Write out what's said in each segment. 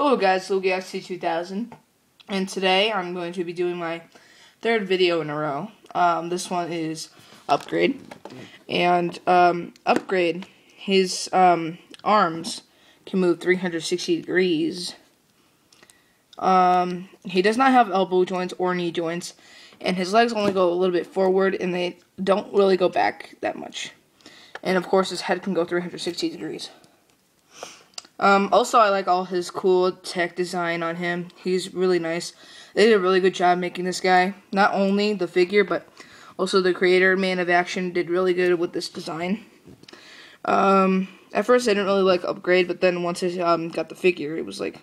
Hello guys, LugiaXD2000, and today I'm going to be doing my third video in a row. Um, this one is Upgrade, and um, Upgrade, his um, arms can move 360 degrees. Um, he does not have elbow joints or knee joints, and his legs only go a little bit forward, and they don't really go back that much. And of course, his head can go 360 degrees. Um, also, I like all his cool tech design on him. He's really nice. They did a really good job making this guy. Not only the figure, but also the creator, Man of Action, did really good with this design. Um, at first, I didn't really like Upgrade, but then once I um, got the figure, it was like,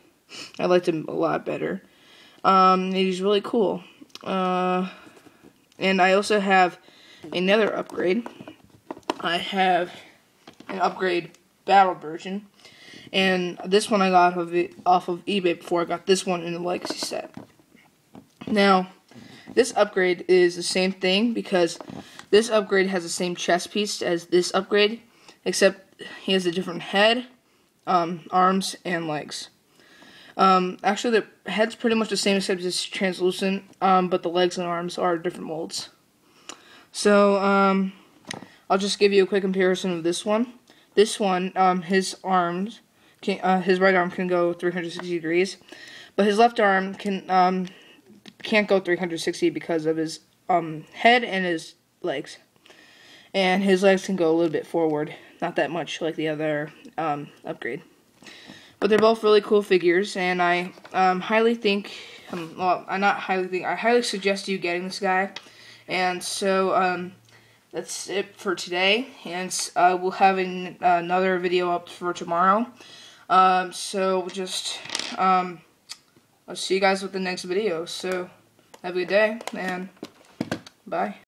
I liked him a lot better. Um, he's really cool. Uh, and I also have another upgrade. I have an upgrade battle version. And this one I got off of, off of eBay before I got this one in the Legacy set. Now, this upgrade is the same thing because this upgrade has the same chest piece as this upgrade, except he has a different head, um, arms, and legs. Um, actually, the head's pretty much the same except it's translucent, um, but the legs and arms are different molds. So, um, I'll just give you a quick comparison of this one. This one, um, his arms can, uh, his right arm can go 360 degrees, but his left arm can um, can't go 360 because of his um, head and his legs. And his legs can go a little bit forward, not that much like the other um, upgrade. But they're both really cool figures, and I um, highly think, um, well, I not highly think, I highly suggest you getting this guy. And so, um, that's it for today, and uh, we'll have an, another video up for tomorrow. Um, so just, um, I'll see you guys with the next video. So, have a good day, and bye.